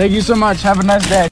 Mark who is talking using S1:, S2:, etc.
S1: Thank you so much. Have a nice day.